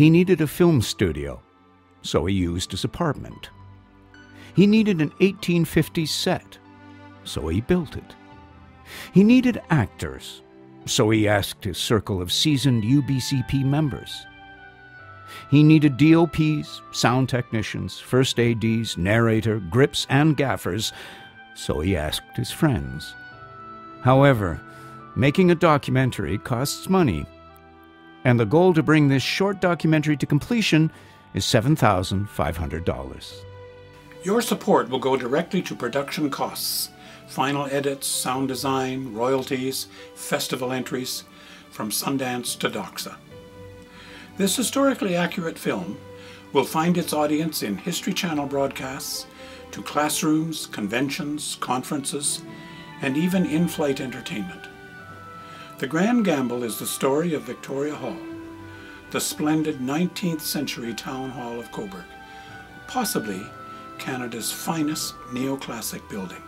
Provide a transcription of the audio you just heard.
He needed a film studio, so he used his apartment. He needed an 1850s set, so he built it. He needed actors, so he asked his circle of seasoned UBCP members. He needed DOPs, sound technicians, first ADs, narrator, grips, and gaffers, so he asked his friends. However, making a documentary costs money, and the goal to bring this short documentary to completion is $7,500. Your support will go directly to production costs, final edits, sound design, royalties, festival entries, from Sundance to Doxa. This historically accurate film will find its audience in History Channel broadcasts, to classrooms, conventions, conferences, and even in-flight entertainment. The Grand Gamble is the story of Victoria Hall, the splendid 19th century town hall of Cobourg, possibly Canada's finest neoclassic building.